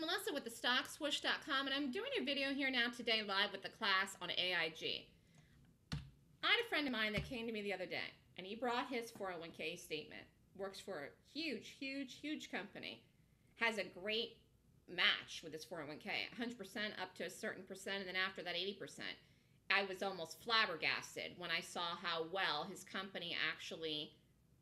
Melissa with the StockSwoosh.com, and I'm doing a video here now today live with the class on AIG. I had a friend of mine that came to me the other day, and he brought his 401k statement. Works for a huge, huge, huge company. Has a great match with his 401k, 100% up to a certain percent, and then after that, 80%. I was almost flabbergasted when I saw how well his company actually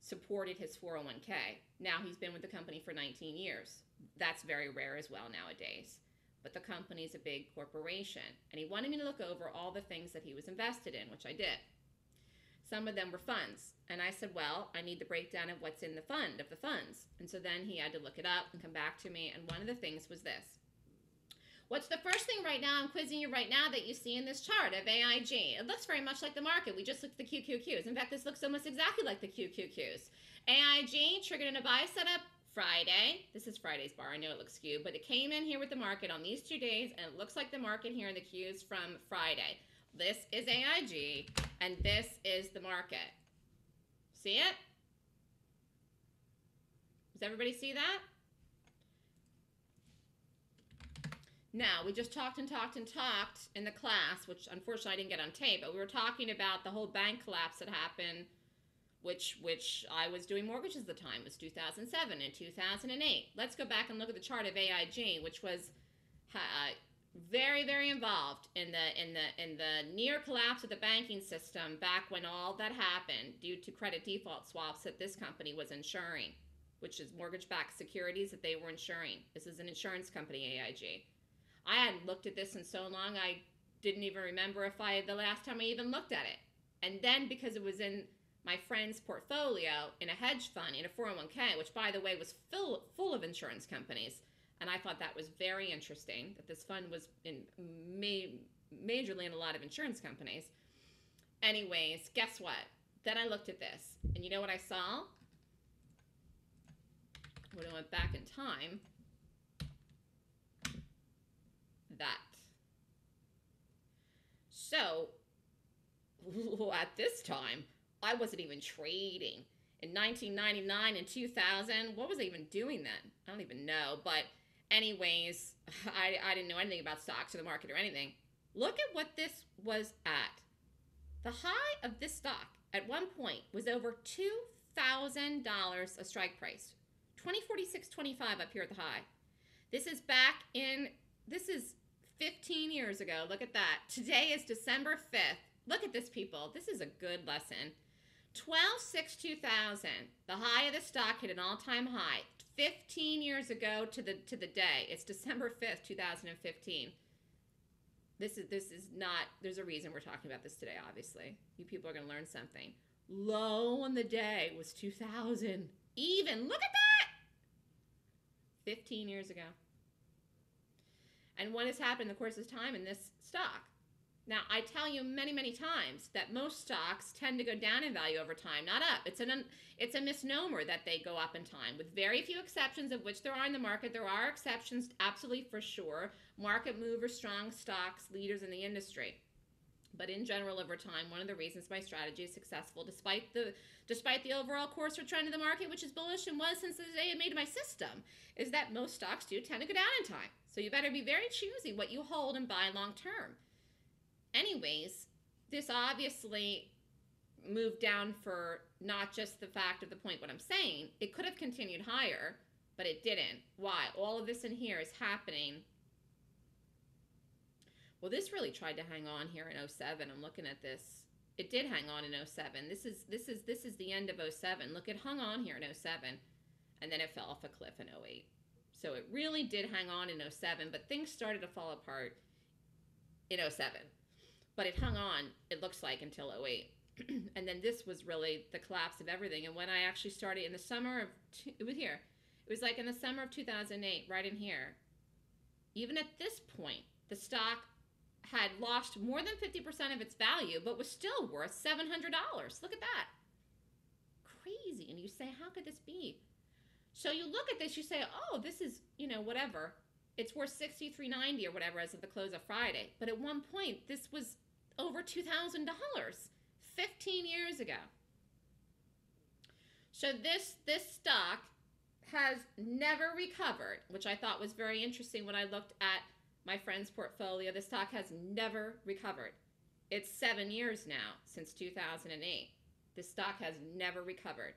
supported his 401k. Now he's been with the company for 19 years. That's very rare as well nowadays. But the company's a big corporation, and he wanted me to look over all the things that he was invested in, which I did. Some of them were funds. And I said, Well, I need the breakdown of what's in the fund, of the funds. And so then he had to look it up and come back to me. And one of the things was this What's the first thing right now? I'm quizzing you right now that you see in this chart of AIG. It looks very much like the market. We just looked at the QQQs. In fact, this looks almost exactly like the QQQs. AIG triggered in a buy setup Friday. This is Friday's bar. I know it looks skewed, but it came in here with the market on these two days, and it looks like the market here in the Qs from Friday. This is AIG, and this is the market. See it? Does everybody see that? Now, we just talked and talked and talked in the class, which unfortunately I didn't get on tape, but we were talking about the whole bank collapse that happened, which which I was doing mortgages at the time. It was 2007 and 2008. Let's go back and look at the chart of AIG, which was uh, very very involved in the in the in the near collapse of the banking system back when all that happened due to credit default swaps that this company was insuring, which is mortgage-backed securities that they were insuring. This is an insurance company, AIG. I hadn't looked at this in so long, I didn't even remember if I the last time I even looked at it. And then because it was in my friend's portfolio in a hedge fund in a 401k, which by the way was full full of insurance companies, and I thought that was very interesting that this fund was in ma- majorly in a lot of insurance companies. Anyways, guess what? Then I looked at this, and you know what I saw? When I went back in time, that. So, at this time, I wasn't even trading. In 1999 and 2000, what was I even doing then? I don't even know. But, anyways, I, I didn't know anything about stocks or the market or anything. Look at what this was at. The high of this stock at one point was over $2,000 a strike price. 2046.25 up here at the high. This is back in, this is 15 years ago. Look at that. Today is December 5th. Look at this, people. This is a good lesson. 12 6 2000 the high of the stock hit an all-time high 15 years ago to the to the day it's december 5th 2015 this is this is not there's a reason we're talking about this today obviously you people are going to learn something low on the day was 2000 even look at that 15 years ago and what has happened in the course of time in this stock. Now, I tell you many, many times that most stocks tend to go down in value over time, not up. It's an it's a misnomer that they go up in time, with very few exceptions, of which there are in the market. There are exceptions, absolutely for sure. Market movers, strong stocks, leaders in the industry. But in general, over time, one of the reasons my strategy is successful, despite the despite the overall course or trend of the market, which is bullish and was since the day it made my system, is that most stocks do tend to go down in time. So you better be very choosy what you hold and buy long term. Anyways, this obviously moved down for not just the fact of the point what I'm saying. It could have continued higher, but it didn't. Why? All of this in here is happening. Well, this really tried to hang on here in 07. I'm looking at this. It did hang on in 07. This is this is this is the end of 07. Look, it hung on here in 07 and then it fell off a cliff in 08. So it really did hang on in 07, but things started to fall apart in 07. But it hung on, it looks like, until 08. and then this was really the collapse of everything. And when I actually started in the summer of, it was here, it was like in the summer of 2008, right in here. Even at this point, the stock had lost more than 50% of its value, but was still worth $700. Look at that. Crazy. And you say, how could this be? So you look at this, you say, oh, this is, you know, whatever. It's worth sixty three ninety or whatever as of the close of Friday. But at one point, this was over $2,000 15 years ago. So this this stock has never recovered, which I thought was very interesting when I looked at my friend's portfolio. The stock has never recovered. It's seven years now since 2008. The stock has never recovered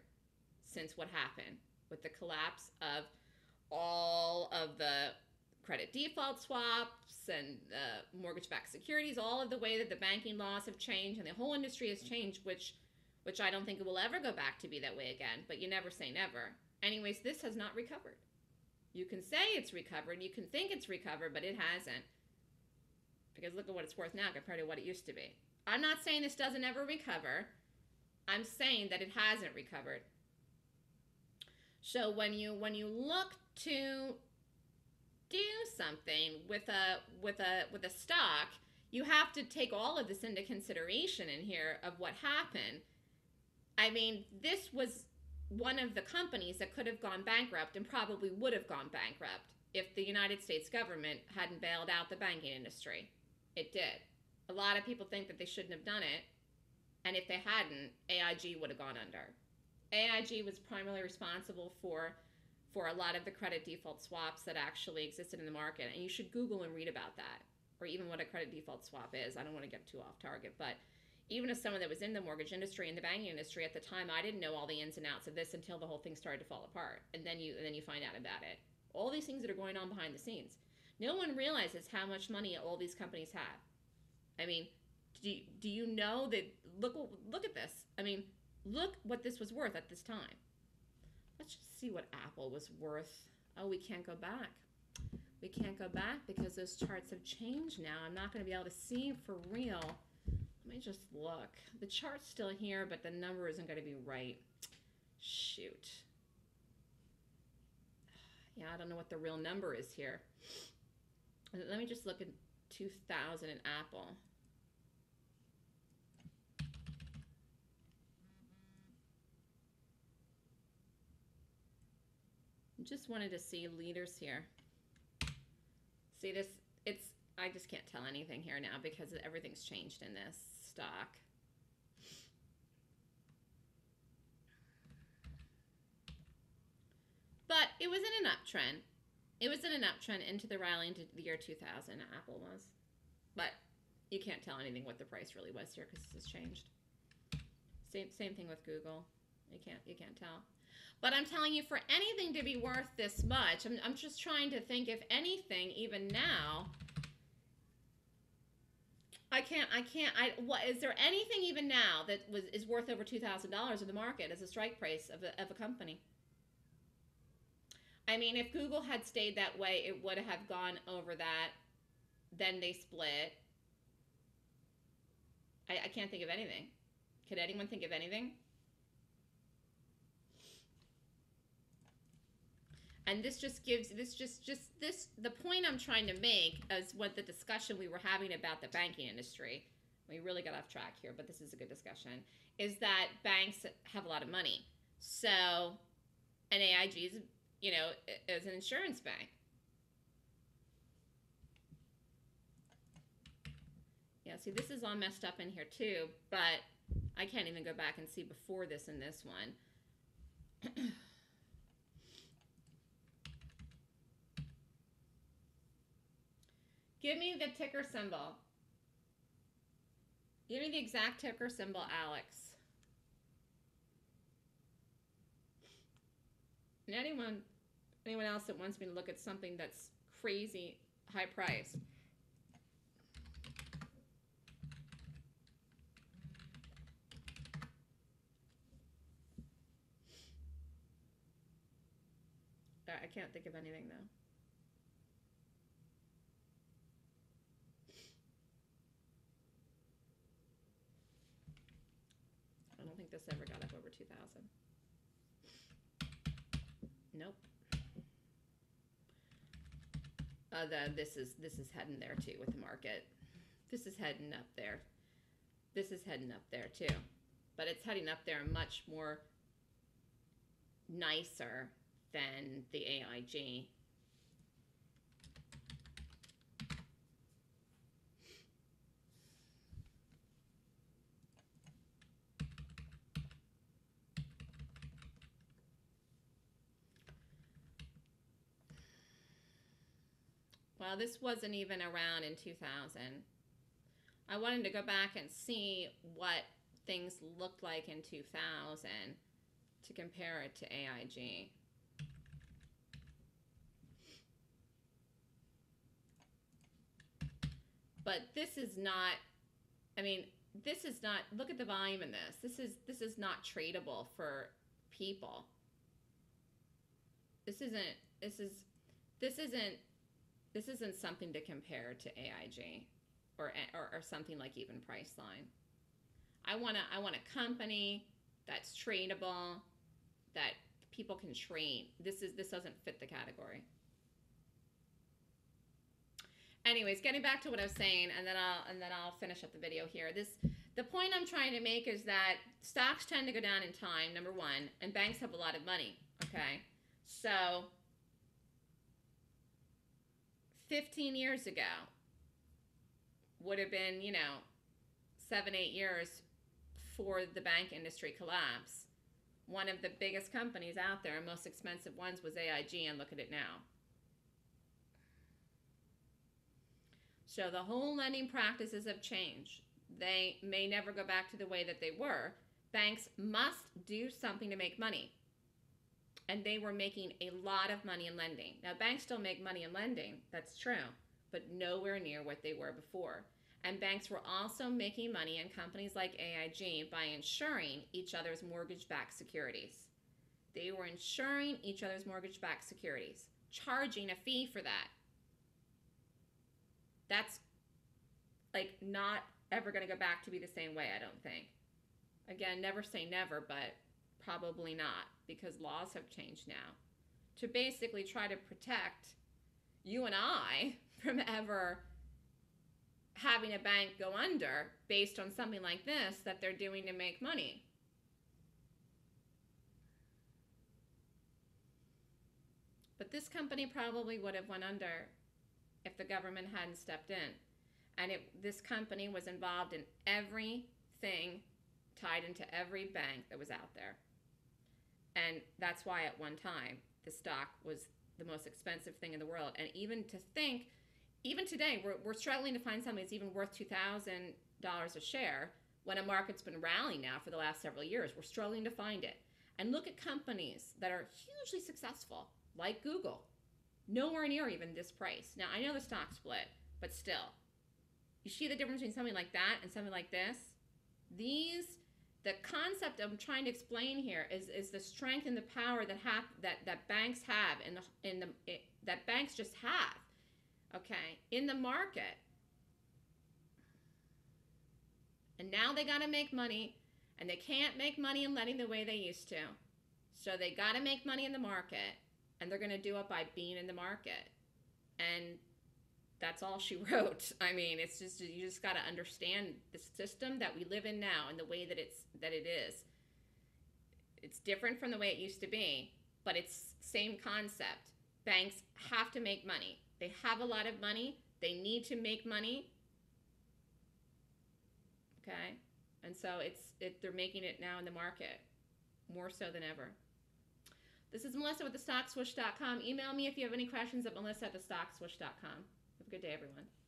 since what happened with the collapse of all of the credit default swaps and uh, mortgage backed securities, all of the way that the banking laws have changed and the whole industry has changed, which which I don't think it will ever go back to be that way again, but you never say never. Anyways, this has not recovered. You can say it's recovered, you can think it's recovered, but it hasn't. Because look at what it's worth now compared to what it used to be. I'm not saying this doesn't ever recover. I'm saying that it hasn't recovered. So when you when you look to do something with a with a with a stock, you have to take all of this into consideration in here of what happened. I mean, this was one of the companies that could have gone bankrupt and probably would have gone bankrupt if the United States government hadn't bailed out the banking industry. It did. A lot of people think that they shouldn't have done it, and if they hadn't, AIG would have gone under. AIG was primarily responsible for for a lot of the credit default swaps that actually existed in the market, and you should Google and read about that, or even what a credit default swap is. I don't want to get too off target, but even as someone that was in the mortgage industry and the banking industry at the time, I didn't know all the ins and outs of this until the whole thing started to fall apart, and then you and then you find out about it. All these things that are going on behind the scenes. No one realizes how much money all these companies have. I mean, do you, do you know that? Look look at this. I mean, look what this was worth at this time. Let's just see what Apple was worth. Oh, we can't go back. We can't go back because those charts have changed now. I'm not going to be able to see for real. Let me just look. The chart's still here, but the number isn't going to be right. Shoot. Yeah, I don't know what the real number is here. Let me just look at 2000 in Apple. Just wanted to see leaders here. See this, it's, I just can't tell anything here now because everything's changed in this stock. But it was in an uptrend. It was in an uptrend into the rally into the year 2000, Apple was. But you can't tell anything what the price really was here because this has changed. Same, same thing with Google. You can't, you can't tell. But I'm telling you, for anything to be worth this much, I'm, I'm just trying to think if anything, even now, I can't, I can't, I, what, is there anything even now that was, is worth over $2,000 in the market as a strike price of a, of a company? I mean, if Google had stayed that way, it would have gone over that. Then they split. I, I can't think of anything. Could anyone think of anything? And this just gives this just just this the point i'm trying to make is what the discussion we were having about the banking industry we really got off track here but this is a good discussion is that banks have a lot of money. So an aig is you know is an insurance bank. Yeah see this is all messed up in here too but i can't even go back and see before this in this one Give me the ticker symbol. Give me the exact ticker symbol, Alex. And anyone, anyone else that wants me to look at something that's crazy high price. Uh, I can't think of anything though. this ever got up over 2,000. Nope. The, this is this is heading there too with the market. This is heading up there. This is heading up there too, but it's heading up there much more nicer than the AIG This wasn't even around in 2000. I wanted to go back and see what things looked like in 2000 to compare it to AIG. But this is not I mean, this is not look at the volume in this. This is this is not tradable for people. This isn't this is this isn't this isn't something to compare to AIG or or, or something like even Priceline. I want to I want a company that's tradable that people can trade. This is this doesn't fit the category. Anyways, getting back to what I was saying, and then I'll and then I'll finish up the video here. This the point I'm trying to make is that stocks tend to go down in time, number one, and banks have a lot of money. Okay, so 15 years ago would have been, you know, seven, eight years for the bank industry collapse. One of the biggest companies out there, most expensive ones, was AIG, and look at it now. So the whole lending practices have changed. They may never go back to the way that they were. Banks must do something to make money. And they were making a lot of money in lending. Now, banks still make money in lending, that's true, but nowhere near what they were before. And banks were also making money in companies like AIG by insuring each other's mortgage backed securities. They were insuring each other's mortgage backed securities, charging a fee for that that's like not ever going to go back to be the same way, I don't think. Again, never say never, but probably not because laws have changed now to basically try to protect you and I from ever having a bank go under based on something like this that they're doing to make money. But this company probably would have went under if the government hadn't stepped in. And it, this company was involved in everything tied into every bank that was out there. And that's why at one time the stock was the most expensive thing in the world. And even to think, even today, we're, we're struggling to find something that's even worth $2,000 a share when a market's been rallying now for the last several years. We're struggling to find it. And look at companies that are hugely successful, like Google, Nowhere near even this price. Now, I know the stock split, but still. You see the difference between something like that and something like this? These, the concept I'm trying to explain here is, is the strength and the power that have that, that banks have in the in the it, that banks just have, okay, in the market. And now they got to make money, and they can't make money in letting the way they used to. So they got to make money in the market and they're going to do it by being in the market. And that's all she wrote. I mean, it's just you just got to understand the system that we live in now and the way that it's that it is. It's different from the way it used to be, but it's same concept. Banks have to make money. They have a lot of money. They need to make money. Okay? And so it's it, they're making it now in the market more so than ever. This is Melissa with thestockswoosh.com. Email me if you have any questions at melissa at thestockswoosh.com. Have a good day, everyone.